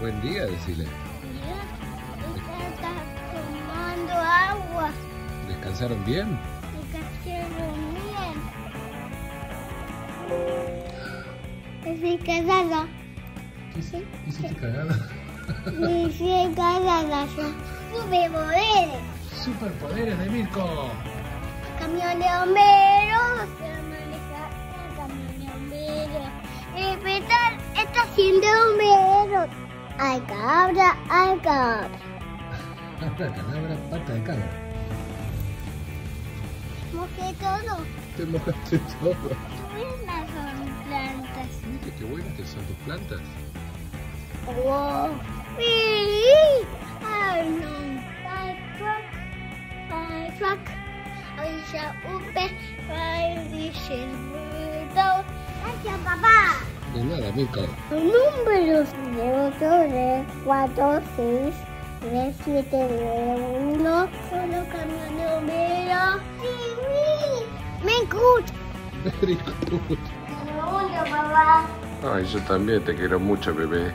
Buen día, decile. Está tomando agua. ¿Descansaron bien? Descansaron bien. Estoy casada. ¿Qué hiciste cagada? Estoy casada. Superpoderes. Superpoderes de Mirko. Camión de bomberos. Camión de bomberos. El petal está haciendo bomberos. Cabra. Cabra, calabra, pata de cabra. Mojé todo. Te mojaste todo. Buenas son plantas. ¿Viste qué buenas que son tus plantas? Wow. Ay, upe. Fire De nada, Mirko. Números de 8, 3, 4, 6, 3, 7, 9, 1. Solo camión de bomberos. Sí, Me escucha. Very good. Me gusta, papá. Ay, yo también te quiero mucho, bebé.